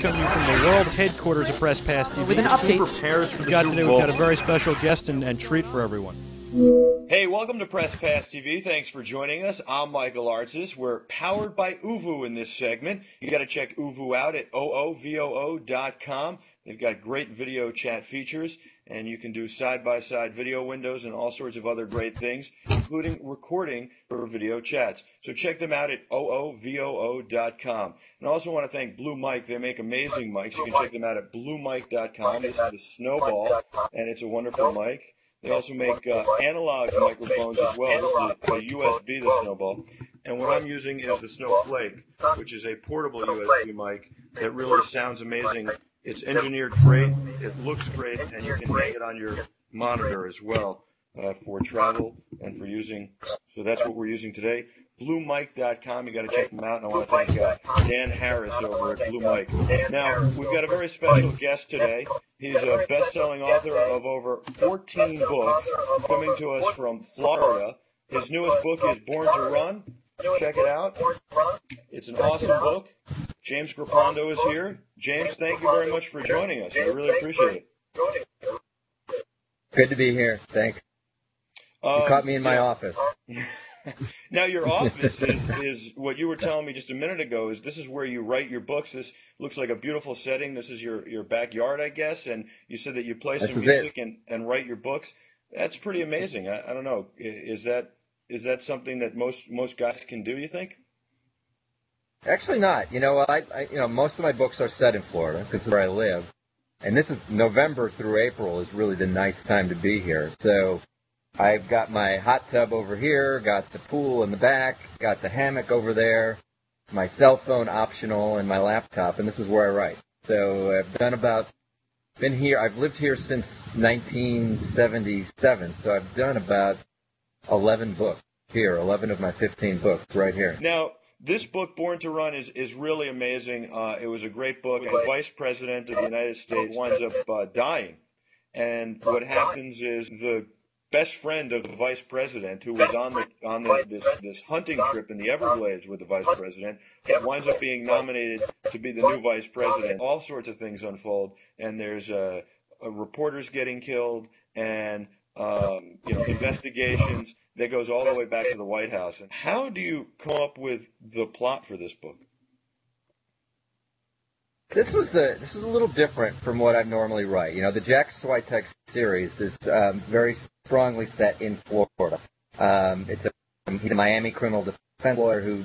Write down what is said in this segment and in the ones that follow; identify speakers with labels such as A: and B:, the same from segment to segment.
A: coming from the world headquarters of Press Pass TV.
B: With an update.
C: prepares for
A: We've
C: the
A: got
C: Super
A: today,
C: Bowl.
A: we've got a very special guest and, and treat for everyone.
C: Hey, welcome to Press Pass TV. Thanks for joining us. I'm Michael Artsis. We're powered by Oovoo in this segment. You got to check Oovoo out at oovoo.com. They've got great video chat features, and you can do side-by-side video windows and all sorts of other great things, including recording for video chats. So check them out at oovoo.com. And I also want to thank Blue Mic. They make amazing mics. You can check them out at bluemic.com. This is the Snowball, and it's a wonderful mic. They also make uh, analog microphones as well. This is a USB, the Snowball. And what I'm using is the Snowflake, which is a portable USB mic that really sounds amazing. It's engineered great, it looks great, and you can hang it on your monitor as well uh, for travel and for using. So that's what we're using today. BlueMic.com, you got to check them out. And I want to thank uh, Dan Harris over at Blue Mic. Now, we've got a very special guest today. He's a best-selling author of over 14 books, coming to us from Florida. His newest book is Born to Run. Check it out. It's an awesome book. James Grippando is here. James, thank you very much for joining us. I really appreciate it.
D: Good to be here. Thanks. You
C: Um,
D: caught me in my
C: yeah.
D: office.
C: now your office is, is what you were telling me just a minute ago is this is where you write your books this looks like a beautiful setting this is your, your backyard i guess and you said that you play some
D: it.
C: music and, and write your books that's pretty amazing I, I don't know is that is that something that most most guys can do you think
D: Actually, not. You know. I, I you know most of my books are set in Florida because where I live, and this is November through April is really the nice time to be here. So I've got my hot tub over here, got the pool in the back, got the hammock over there, my cell phone optional, and my laptop, and this is where I write. So I've done about been here. I've lived here since 1977, so I've done about 11 books here. 11 of my 15 books right here.
C: now this book born to run is, is really amazing uh, it was a great book a vice president of the united states winds up uh, dying and what happens is the best friend of the vice president, who was on the on the, this this hunting trip in the Everglades with the vice president, winds up being nominated to be the new vice president. All sorts of things unfold, and there's uh, uh, reporters getting killed, and um, you know investigations that goes all the way back to the White House. And how do you come up with the plot for this book?
D: This was a this is a little different from what I normally write. You know, the Jack Swyteck series is um, very strongly set in Florida. Um, it's a he's a Miami criminal defense lawyer who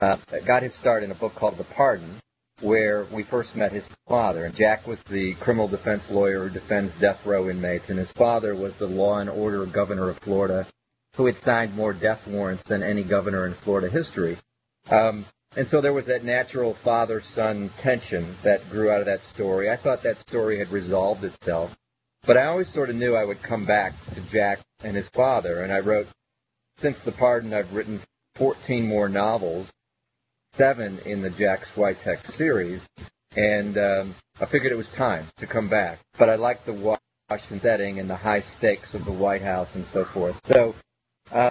D: uh, got his start in a book called The Pardon, where we first met his father. And Jack was the criminal defense lawyer who defends death row inmates, and his father was the law and order governor of Florida, who had signed more death warrants than any governor in Florida history. Um, and so there was that natural father-son tension that grew out of that story. I thought that story had resolved itself, but I always sort of knew I would come back to Jack and his father. And I wrote, since the pardon, I've written 14 more novels, seven in the Jack Swyteck series, and um, I figured it was time to come back. But I liked the Washington setting and the high stakes of the White House and so forth. So. Uh,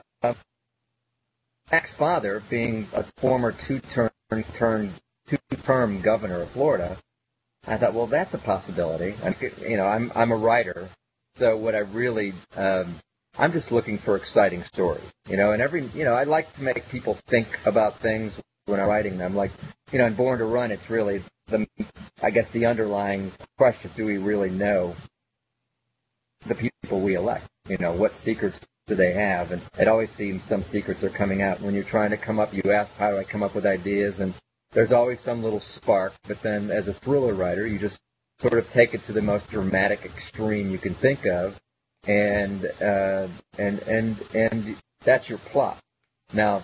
D: Jack's father, being a former two-term, term, two-term governor of Florida, I thought, well, that's a possibility. I, you know, I'm I'm a writer, so what I really, um, I'm just looking for exciting stories. You know, and every, you know, I like to make people think about things when I'm writing them. Like, you know, in Born to Run, it's really the, I guess, the underlying question: Do we really know the people we elect? You know, what secrets do they have? And it always seems some secrets are coming out. When you're trying to come up, you ask, how do I come up with ideas? And there's always some little spark. But then as a thriller writer, you just sort of take it to the most dramatic extreme you can think of. And, uh, and, and, and that's your plot. Now,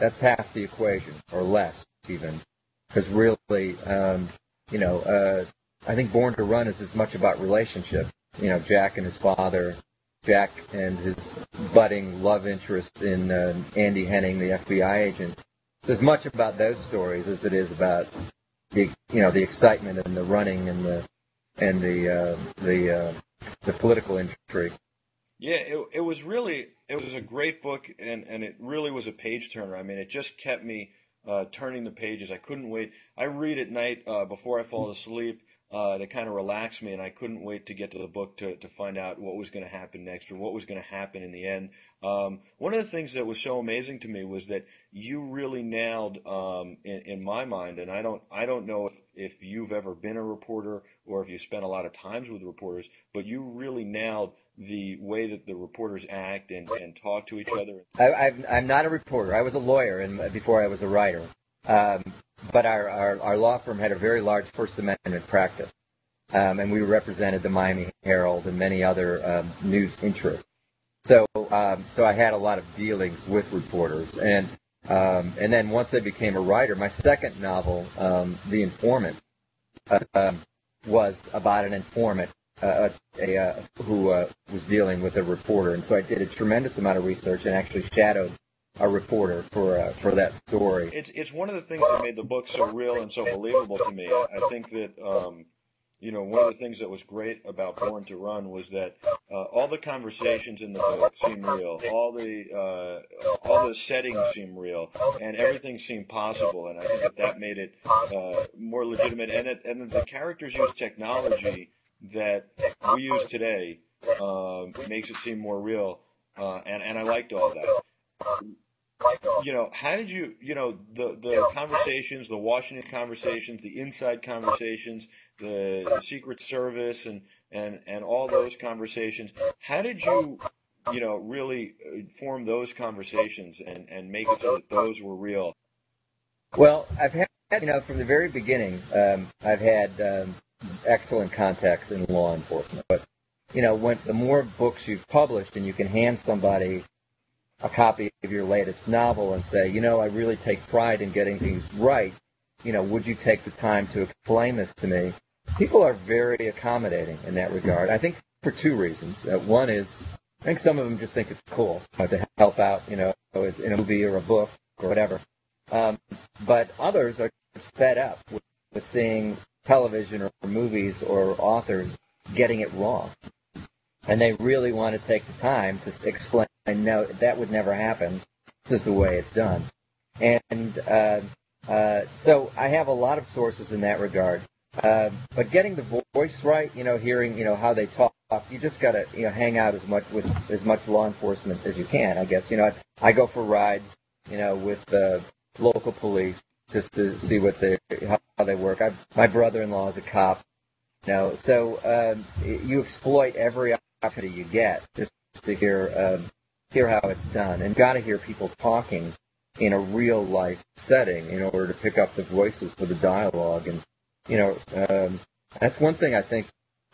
D: that's half the equation or less even. Because really, um, you know, uh, I think Born to Run is as much about relationship. You know, Jack and his father, Jack and his budding love interest in uh, Andie Henning, the FBI agent. It's as much about those stories as it is about the you know the excitement and the running and the and the uh, the uh, the political intrigue.
C: Yeah, it, it was really it was a great book and and it really was a page turner. I mean, it just kept me uh, turning the pages. I couldn't wait. I read at night uh, before I fall asleep uh, to kind of relax me, and I couldn't wait to get to the book to, to find out what was going to happen next or what was going to happen in the end. Um, one of the things that was so amazing to me was that you really nailed, um, in, in my mind, and I don't, I don't know if, if you've ever been a reporter or if you spent a lot of times with reporters, but you really nailed the way that the reporters act and, and talk to each other.
D: I, I'm not a reporter. I was a lawyer and before I was a writer. Um, but our, our, our, law firm had a very large First Amendment practice. Um, and we represented the Miami Herald and many other um, news interests. So, um, so I had a lot of dealings with reporters, and um, and then once I became a writer, my second novel, um, The Informant, uh, was about an informant uh, a, uh, who uh, was dealing with a reporter, and so I did a tremendous amount of research and actually shadowed a reporter for uh, for that story.
C: It's it's one of the things that made the book so real and so believable to me. I, think that um, you know one of the things that was great about Born to Run was that uh, all the conversations in the book seem real, all the uh, all the settings seem real, and everything seemed possible. And I think that that made it uh, more legitimate. And it, and the characters use technology that we use today um, makes it seem more real. Uh, and and I liked all that you know, how did you, you know, the the conversations, the Washington conversations, the inside conversations, the, the Secret Service, and and and all those conversations. How did you, you know, really uh, form those conversations and and make it so that those were real?
D: Well, I've had, you know, from the very beginning, um, I've had um, excellent contacts in law enforcement, but you know, when the more books you've published and you can hand somebody a copy of your latest novel and say, you know, I really take pride in getting things right. You know, would you take the time to explain this to me? People are very accommodating in that regard. I think for two reasons. Uh, one is, I think some of them just think it's cool uh, to help out, you know, in a movie or a book or whatever. Um, but others are fed up with, with seeing television or movies or authors getting it wrong. And they really want to take the time to explain no, that would never happen. This is the way it's done. And uh, uh, so I have a lot of sources in that regard. Uh, but getting the voice right, you know, hearing, you know, how they talk, you just got to, you know, hang out as much with as much law enforcement as you can. I guess, you know, I, I go for rides, you know, with the local police just to see what they how they work. I, my brother-in-law is a cop, you know, so um, you exploit every opportunity you get just to hear um, hear how it's done, and got to hear people talking in a real life setting in order to pick up the voices for the dialogue. And you know, um, that's one thing I think.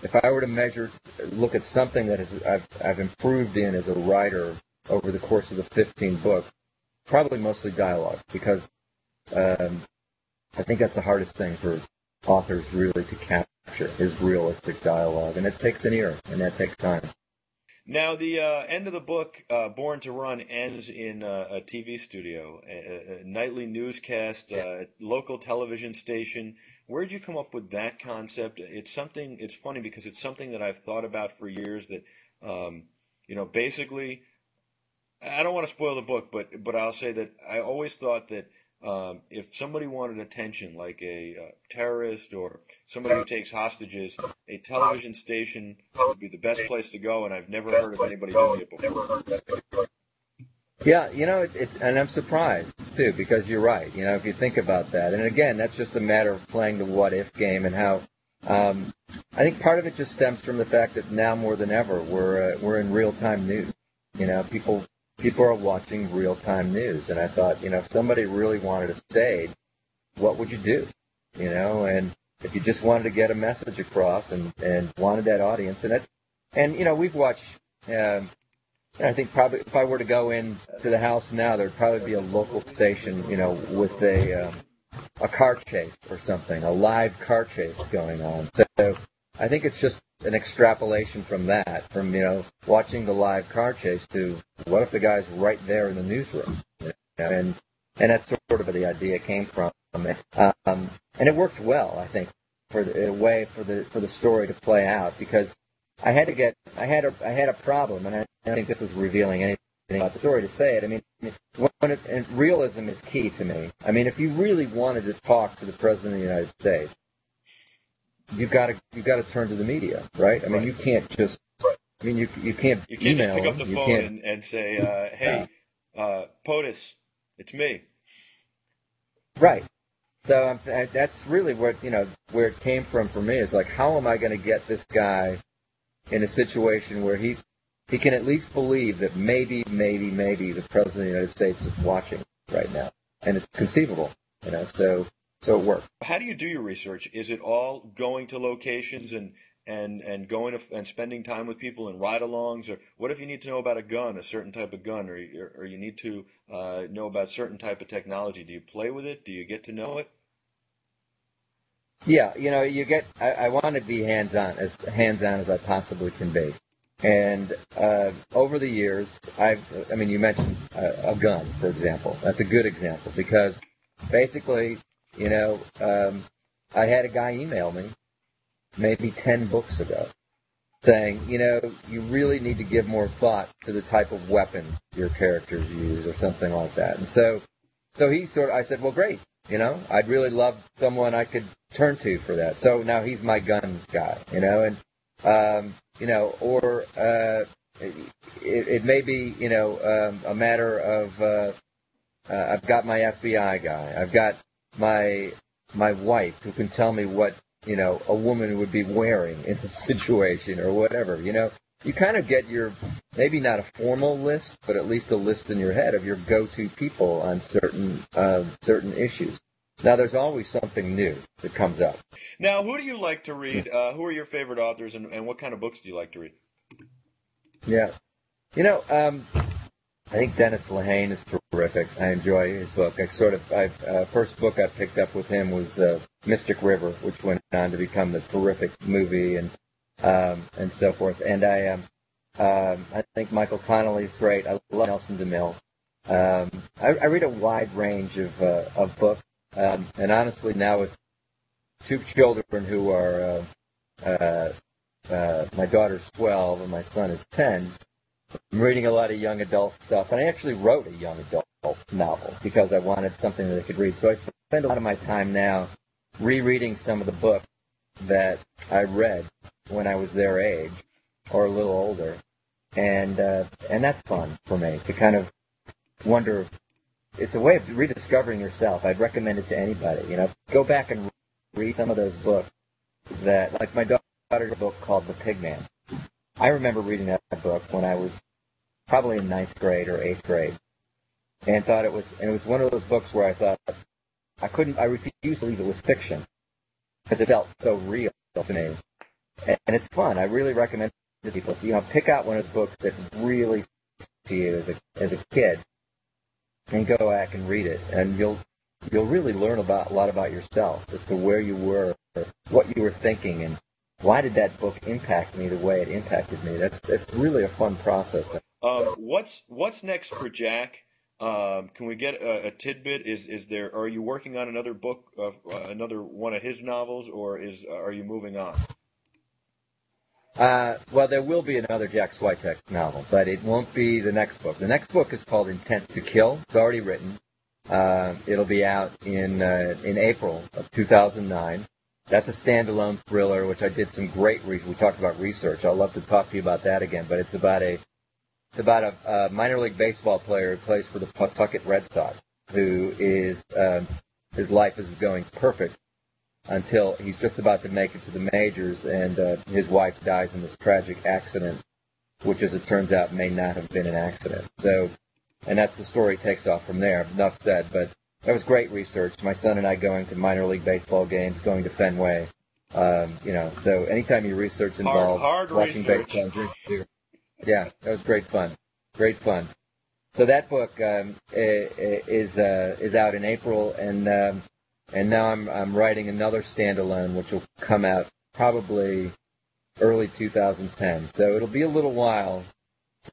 D: If I were to measure, look at something that has, I've, I've improved in as a writer over the course of the 15 books, probably mostly dialogue, because um, I think that's the hardest thing for authors really to capture is realistic dialogue, and it takes an ear, and that takes time.
C: Now, the uh, end of the book, uh, Born to Run, ends in uh, a TV studio, a, a nightly newscast, uh, local television station. Where did you come up with that concept? It's something. It's funny because it's something that I've thought about for years. That um, you know, basically, I don't want to spoil the book, but but I'll say that I always thought that um, if somebody wanted attention, like a uh, terrorist or somebody who takes hostages, a television station would be the best place to go, and I've never heard of anybody doing it before.
D: Yeah, you know, it, it, and I'm surprised too because you're right. You know, if you think about that, and again, that's just a matter of playing the what if game and how. Um, I think part of it just stems from the fact that now more than ever we're uh, we're in real time news. You know, people people are watching real time news. And I thought, you know, if somebody really wanted a stage, what would you do? You know, and if you just wanted to get a message across and, and wanted that audience and it, and, you know, we've watched, um, I think probably if I were to go in to the house now, there'd probably be a local station, you know, with a, uh, a car chase or something, a live car chase going on. So I think it's just an extrapolation from that, from you know watching the live car chase to what if the guy's right there in the newsroom, you know, and and that's sort of where the idea came from, um, and it worked well, I think, for the a way for the for the story to play out because I had to get I had a I had a problem, and I, I think this is revealing anything about the story to say it. I mean, when it, and realism is key to me. I mean, if you really wanted to talk to the president of the United States, you've got to you've got to turn to the media, right? I mean,
C: Right.
D: you can't just. I mean, you you can't
C: You can't just pick up the
D: you
C: phone and, and say, uh, "Hey, uh, POTUS, it's me."
D: Right. So um, that's really what you know where it came from for me is like, how am I going to get this guy in a situation where he he can at least believe that maybe, maybe, maybe the president of the United States is watching right now, and it's conceivable, you know. So so it worked.
C: How do you do your research? Is it all going to locations and and and going to, and spending time with people and ride-alongs, or what if you need to know about a gun, a certain type of gun, or you- or you need to uh, know about certain type of technology? Do you play with it? Do you get to know it?
D: Yeah, you know, you get. I, I want to be hands on as hands on as I possibly can be, and uh, over the years, I've. I mean, you mentioned a, a gun, for example. That's a good example because basically, you know, um, I had a guy email me maybe ten books ago saying, you know, you really need to give more thought to the type of weapon your characters use or something like that. And so, so he sort of, I said, well, great. You know, I'd really love someone I could turn to for that. So now he's my gun guy, you know, and, um, you know, or, uh, it, it may be, you know, um, a matter of, uh, uh, I've got my FBI guy. I've got my, my wife who can tell me what, you know, a woman would be wearing in a situation or whatever, you know. You kind of get your, maybe not a formal list, but at least a list in your head of your go-to people on certain, uh, certain issues. Now, there's always something new that comes up.
C: Now, who do you like to read? Uh, who are your favorite authors, and, and what kind of books do you like to read?
D: Yeah. You know, um, I think Dennis Lehane is terrific. I enjoy his book. I sort of, I, uh, first book I picked up with him was uh, Mystic River, which went on to become the terrific movie and um, and so forth. And I, um, um, I think Michael Connelly's great. I love Nelson DeMille. Um, I, I read a wide range of uh, of books, um, and honestly, now with two children who are uh, uh, uh, my daughter's 12 and my son is 10. I'm reading a lot of young adult stuff, and I actually wrote a young adult novel because I wanted something that I could read. So I spend a lot of my time now rereading some of the books that I read when I was their age or a little older, and uh, and that's fun for me to kind of wonder. It's a way of rediscovering yourself. I'd recommend it to anybody. You know, go back and read some of those books that, like my daughter's book called The Pigman. I remember reading that book when I was probably in ninth grade or eighth grade, and thought it was, and it was one of those books where I thought I couldn't, I refused to believe it was fiction because it felt so real to me, and, and it's fun. I really recommend to people. You know, pick out one of the books that really to you as a as a kid, and go back and read it, and you'll you'll really learn about a lot about yourself as to where you were, what you were thinking, and why did that book impact me the way it impacted me? That's it's really a fun process.
C: Um, what's what's next for Jack? Um, can we get a, a tidbit? Is is there? Are you working on another book, of uh, another one of his novels, or is are you moving on?
D: Uh, well, there will be another Jack Swyteck novel, but it won't be the next book. The next book is called Intent to Kill. It's already written. Uh, it'll be out in uh, in April of 2009. That's a standalone thriller, which I did some great. Re- we talked about research. I'd love to talk to you about that again. But it's about a about a, a minor league baseball player who plays for the Pawtucket Red Sox, who is um, his life is going perfect until he's just about to make it to the majors, and uh, his wife dies in this tragic accident, which, as it turns out, may not have been an accident. So, and that's the story takes off from there. Enough said, but that was great research. My son and I going to minor league baseball games, going to Fenway. Um, you know, so anytime you research involves
C: hard
D: watching
C: research.
D: baseball, and drinking beer. Yeah, that was great fun. Great fun. So that book um, is uh, is out in April, and um, and now I'm I'm writing another standalone, which will come out probably early 2010. So it'll be a little while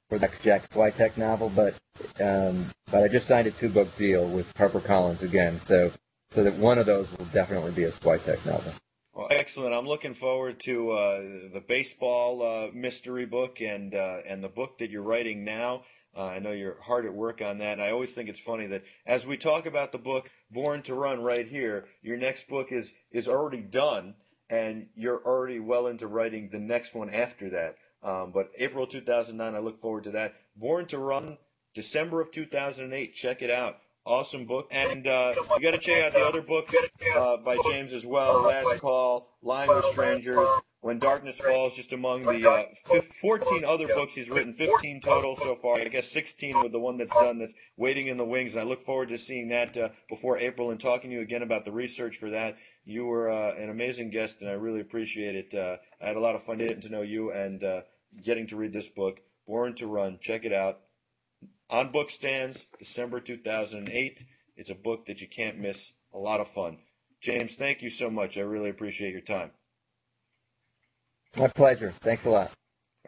D: for the Jack Swyteck novel, but um, but I just signed a two book deal with HarperCollins again, so so that one of those will definitely be a Swyteck novel.
C: Well, excellent. I'm looking forward to uh, the baseball uh, mystery book and uh, and the book that you're writing now. Uh, I know you're hard at work on that, and I always think it's funny that as we talk about the book Born to Run right here, your next book is is already done, and you're already well into writing the next one after that. Um, but April 2009, I look forward to that. Born to Run, December of 2008. Check it out. Awesome book. And uh, you got to check out the other books uh, by James as well. Last Call, Lying with Strangers, When Darkness Falls, just among the uh, 14 other books he's written, 15 total so far. I guess 16 with the one that's done that's waiting in the wings. And I look forward to seeing that uh, before April and talking to you again about the research for that. You were uh, an amazing guest, and I really appreciate it. Uh, I had a lot of fun getting to know you and uh, getting to read this book, Born to Run. Check it out on book stands, December 2008. It's a book that you can't miss. A lot of fun. James, thank you so much. I really appreciate your time.
D: My pleasure. Thanks a lot.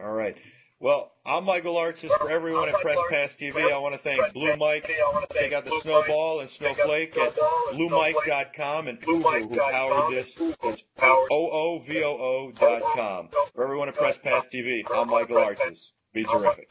C: All right. Well, I'm Michael Artsis for everyone at Press Pass TV. I want to thank Blue Mic. Check out the Snowball and Snowflake at bluemic.com and Oovoo, who powered this. It's O-O-V-O-O.com. For everyone at Press Pass TV, I'm Michael Artsis. Be terrific.